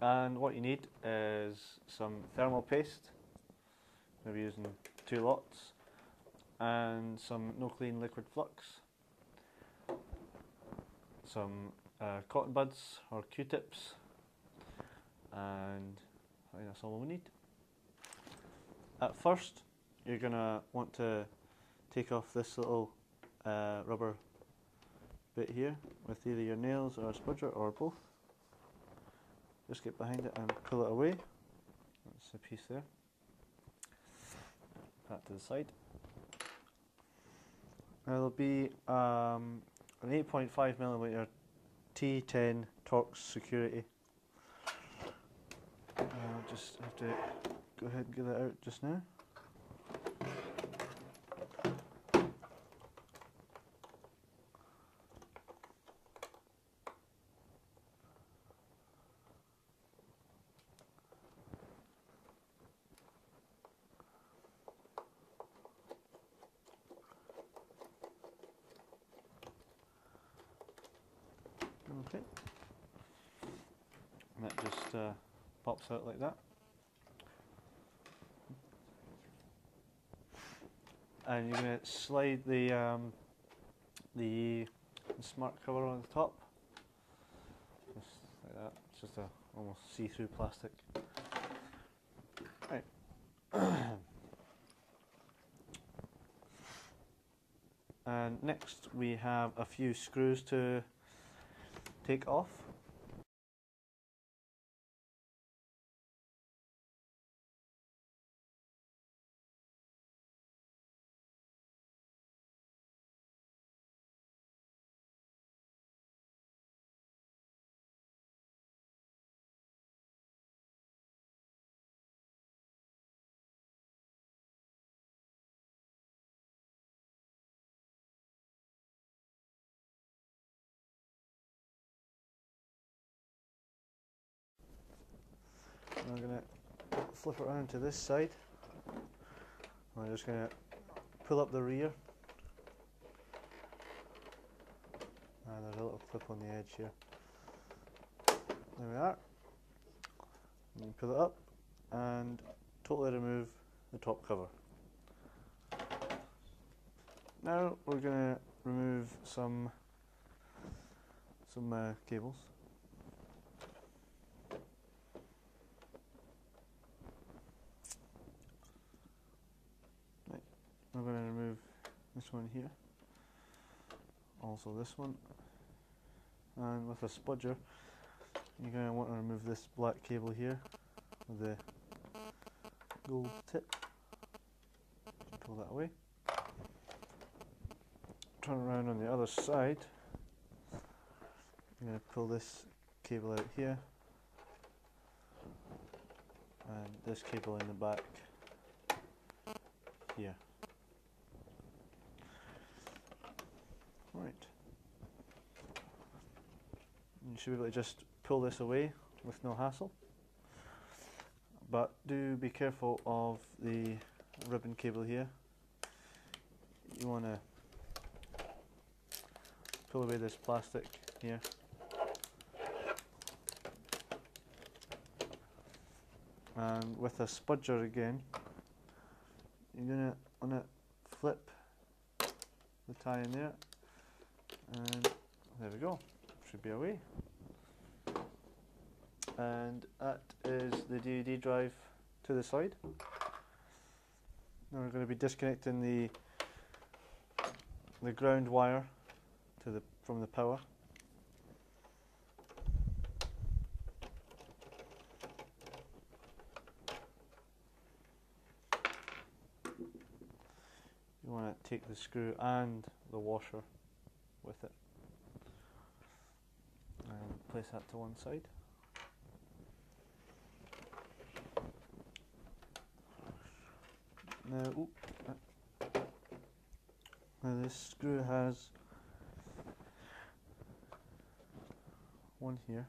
and what you need is some thermal paste. Maybe using two lots, and some no clean liquid flux, some uh, cotton buds or Q-tips, and I think that's all we need. At first, you're gonna want to take off this little uh, rubber bit here with either your nails or a spudger or both. Just get behind it and pull it away. That's a piece there. That to the side. Now there'll be um, an 8.5 millimeter T10 Torx security. I'll just have to go ahead and get that out just now. Okay. And that just uh, pops out like that. And you're going to slide the um, the smart cover on the top, just like that. It's just a almost see-through plastic. Right. and next we have a few screws to take off. I'm going to flip it around to this side. I'm just going to pull up the rear. And there's a little clip on the edge here. There we are. And you pull it up and totally remove the top cover. Now we're going to remove some some uh, cables. I'm going to remove this one here, also this one, and with a spudger you're going to want to remove this black cable here with the gold tip, pull that away, turn around on the other side, I'm going to pull this cable out here. And this cable in the back here. Right. You should be able to just pull this away with no hassle. But do be careful of the ribbon cable here. You want to pull away this plastic here. And with a spudger again, you're going to want to flip the tie in there and there we go should be away and that is the DVD drive to the side now we're going to be disconnecting the the ground wire to the from the power you want to take the screw and the washer with it. And place that to one side. Now, uh, now this screw has one here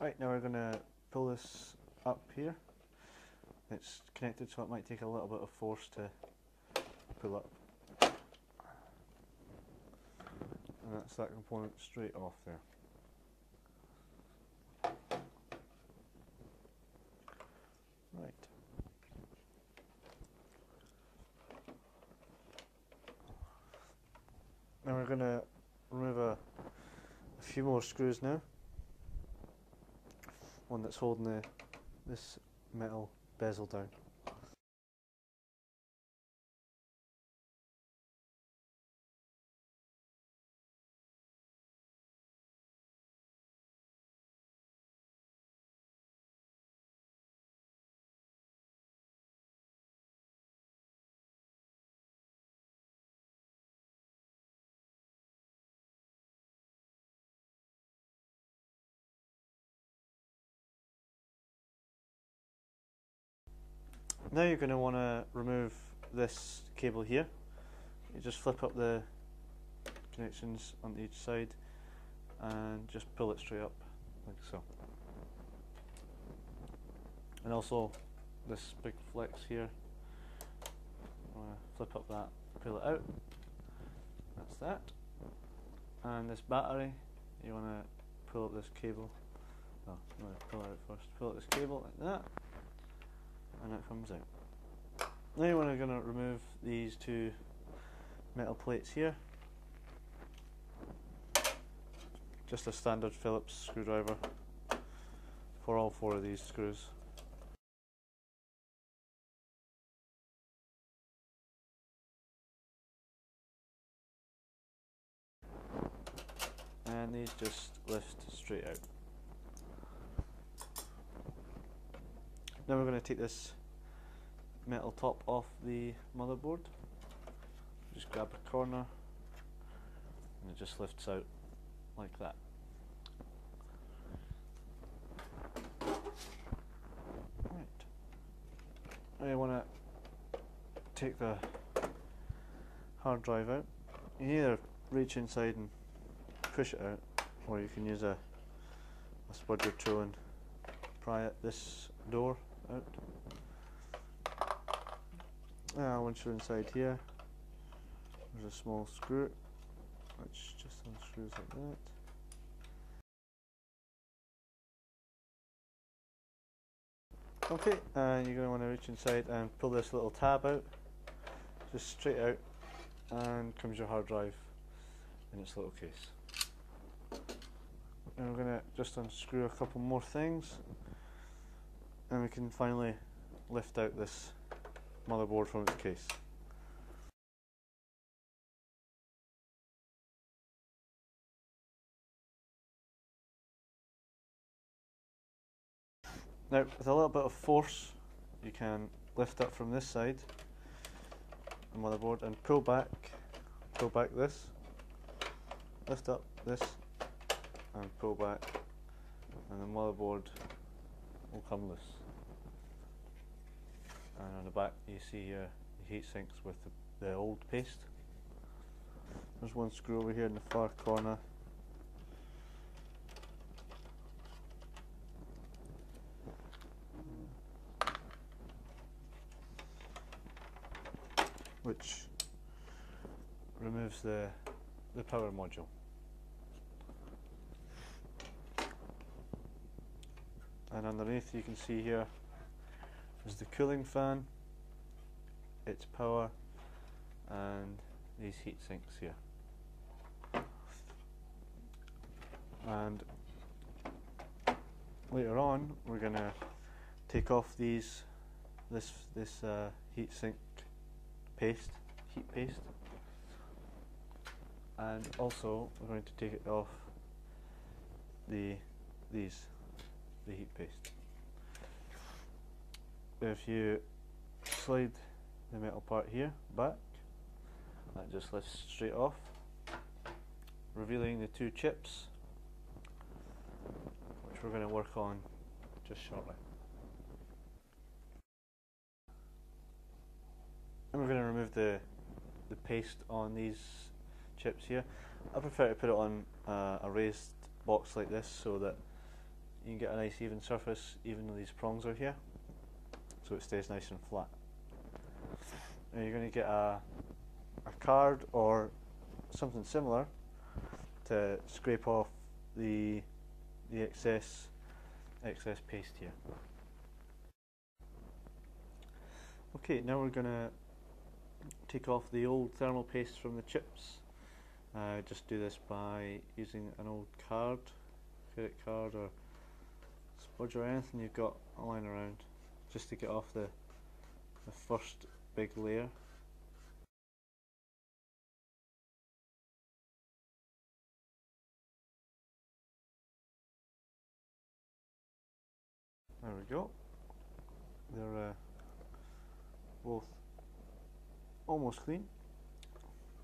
Right, now we're going to pull this up here. It's connected so it might take a little bit of force to pull up. And that's that component straight off there. Right. Now we're going to remove a, a few more screws now. One that's holding the this metal bezel down. Now you're going to want to remove this cable here. You just flip up the connections on each side and just pull it straight up like so. And also this big flex here, flip up that, pull it out, that's that. And this battery, you want to pull up this cable, oh, I'm going to pull it out first, pull up this cable like that and it comes out. Now we're going to remove these two metal plates here. Just a standard Phillips screwdriver for all four of these screws. And these just lift straight out. Now we're going to take this metal top off the motherboard. Just grab a corner and it just lifts out like that. Right. You want to take the hard drive out. You can either reach inside and push it out or you can use a, a spudger tool and pry at this door out. Now ah, once you're inside here, there's a small screw which just unscrews like that. Okay, and you're going to want to reach inside and pull this little tab out, just straight out, and comes your hard drive in its little case. And we're going to just unscrew a couple more things and we can finally lift out this motherboard from its case. Now with a little bit of force you can lift up from this side the motherboard and pull back pull back this lift up this and pull back and the motherboard will come loose and on the back you see uh, the heat sinks with the, the old paste. There's one screw over here in the far corner. which removes the the power module. And underneath you can see here is the cooling fan, its power, and these heat sinks here. And later on, we're going to take off these, this this uh, heat sink paste, heat paste, and also we're going to take it off the these, the heat paste if you slide the metal part here back, that just lifts straight off, revealing the two chips, which we're going to work on just shortly. And we're going to remove the the paste on these chips here. I prefer to put it on uh, a raised box like this so that you can get a nice even surface even though these prongs are here so it stays nice and flat. Now you're going to get a, a card or something similar to scrape off the the excess excess paste here. Okay, now we're going to take off the old thermal paste from the chips. Uh, just do this by using an old card, credit card or or anything you've got lying around just to get off the, the first big layer. There we go. They're uh, both almost clean.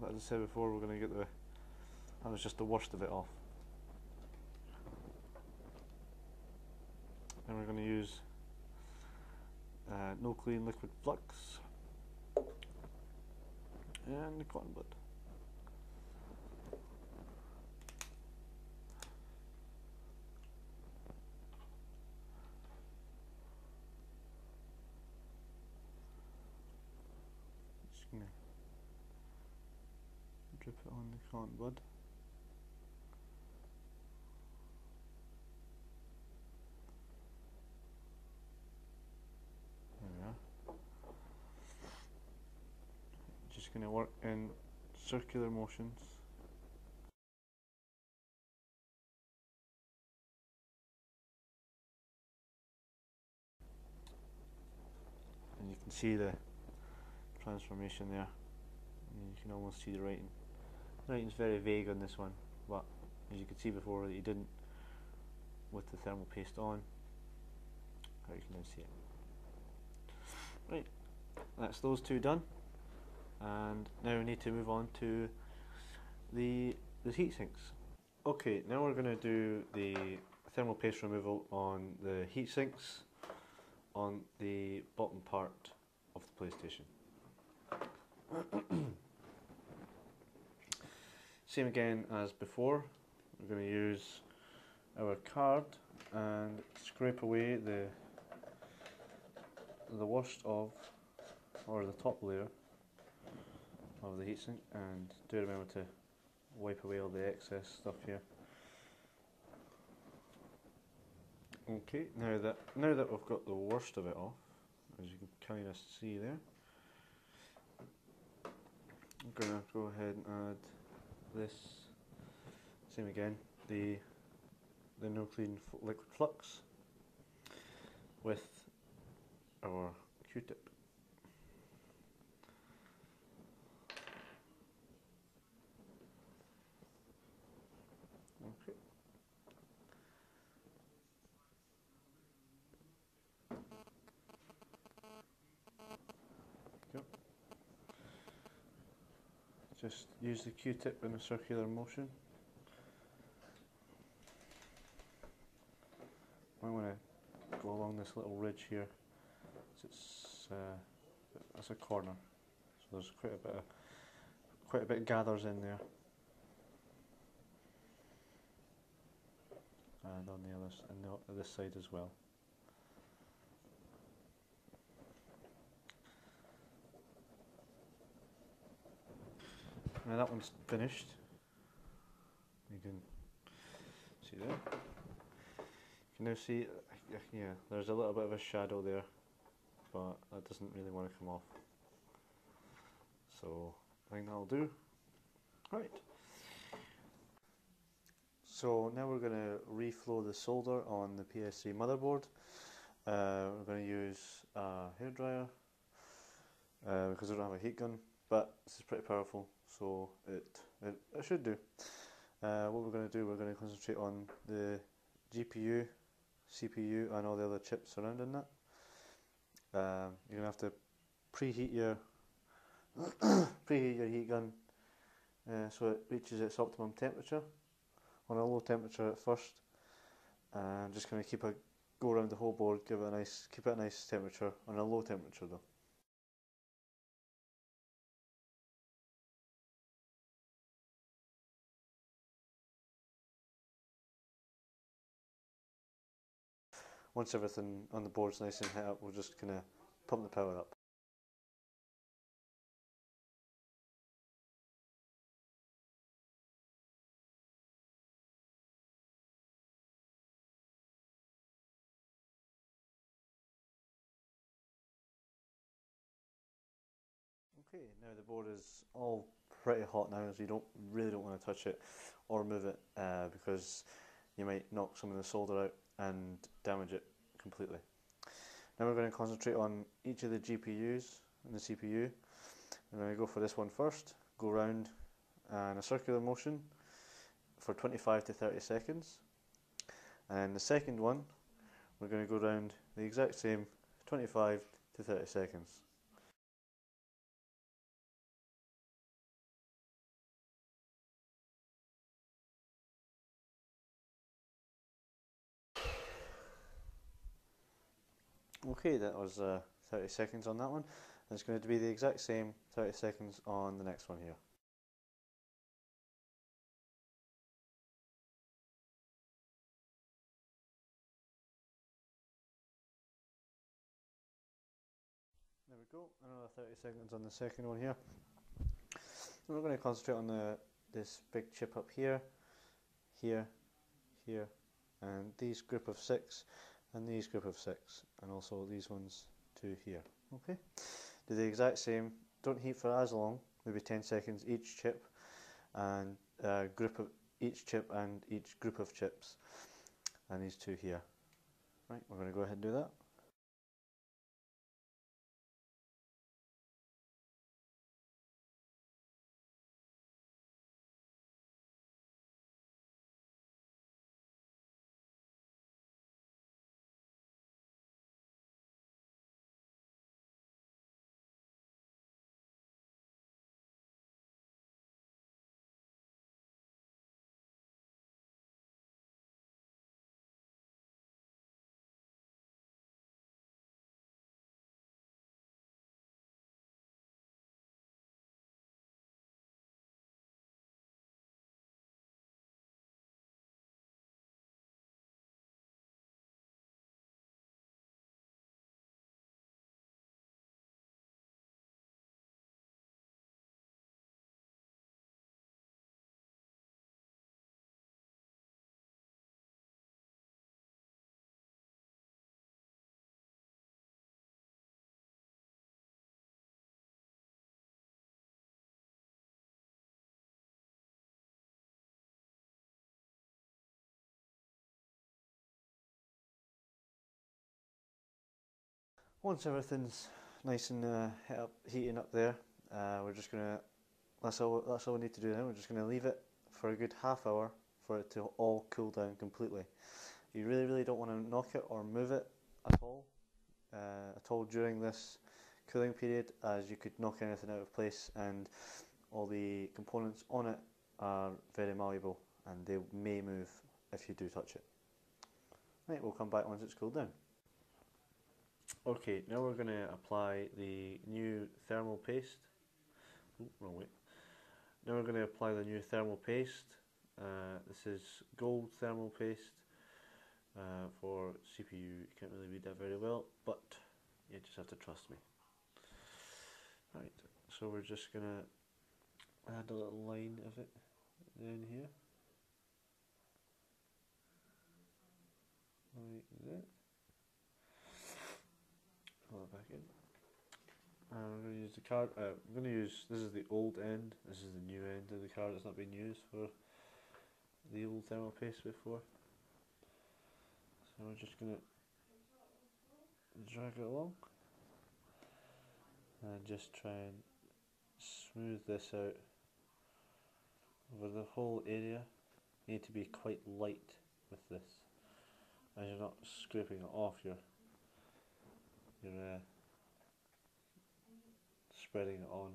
But as I said before, we're going to get the that was just the worst of it off. And we're going to use uh, no clean liquid flux and the cotton bud. Just gonna drip it on the cotton bud. There we are. Just going to work in circular motions. And you can see the transformation there. And you can almost see the writing. The writing's very vague on this one, but as you could see before that you didn't with the thermal paste on. How you can now see it. Right, that's those two done. And now we need to move on to the, the heat sinks. Okay, now we're going to do the thermal paste removal on the heat sinks on the bottom part of the PlayStation. Same again as before, we're going to use our card and scrape away the the worst of or the top layer of the heatsink and do remember to wipe away all the excess stuff here. Okay, now that now that we've got the worst of it off, as you can kind of see there, I'm gonna go ahead and add this. Same again, the the no clean liquid flux with our Q-tip. Okay. Go. Just use the Q-tip in a circular motion. I want to go along this little ridge here. It's uh, that's a corner, so there's quite a bit of quite a bit gathers in there. And on the other and the, this side as well. Now that one's finished. You can see there. You can now see, yeah, there's a little bit of a shadow there, but that doesn't really want to come off. So I think that'll do. Right. So now we're going to reflow the solder on the PS3 motherboard. Uh, we're going to use a hairdryer uh, because I don't have a heat gun, but this is pretty powerful, so it it, it should do. Uh, what we're going to do, we're going to concentrate on the GPU, CPU, and all the other chips surrounding that. Um, you're going to have to preheat your preheat your heat gun uh, so it reaches its optimum temperature on a low temperature at first, and just going to keep a go around the whole board, give it a nice keep it a nice temperature on a low temperature though. Once everything on the board's nice and up, we'll just kind of pump the power up. Okay, now the board is all pretty hot now, so you don't really don't want to touch it or move it uh, because you might knock some of the solder out and damage it completely. Now we're going to concentrate on each of the GPUs and the CPU. I'm going to go for this one first, go round uh, in a circular motion for 25 to 30 seconds. And the second one, we're going to go round the exact same 25 to 30 seconds. Okay, that was uh, 30 seconds on that one. And it's going to be the exact same 30 seconds on the next one here. There we go, another 30 seconds on the second one here. And we're going to concentrate on the this big chip up here, here, here, and these group of six and these group of six and also these ones two here okay? Do the exact same. Don't heat for as long maybe 10 seconds each chip and uh, group of each chip and each group of chips. And these two here. Right we're going to go ahead and do that Once everything's nice and uh, up, heating up there, uh, we're just gonna. That's all. That's all we need to do now. We're just gonna leave it for a good half hour for it to all cool down completely. You really, really don't want to knock it or move it at all, uh, at all during this cooling period, as you could knock anything out of place, and all the components on it are very malleable, and they may move if you do touch it. Right, we'll come back once it's cooled down. Okay, now we're going to apply the new thermal paste. Ooh, wrong way. Now we're going to apply the new thermal paste. Uh, this is gold thermal paste uh, for CPU. You can't really read that very well, but you just have to trust me. Right, so we're just going to add a little line of it in here. Like that pull it back in. And I'm going to use the card. Uh, I'm going to use this is the old end. This is the new end of the card that's not been used for the old thermal paste before. So we're just going to drag it along and just try and smooth this out over the whole area. You need to be quite light with this as you're not scraping it off your you're uh, spreading it on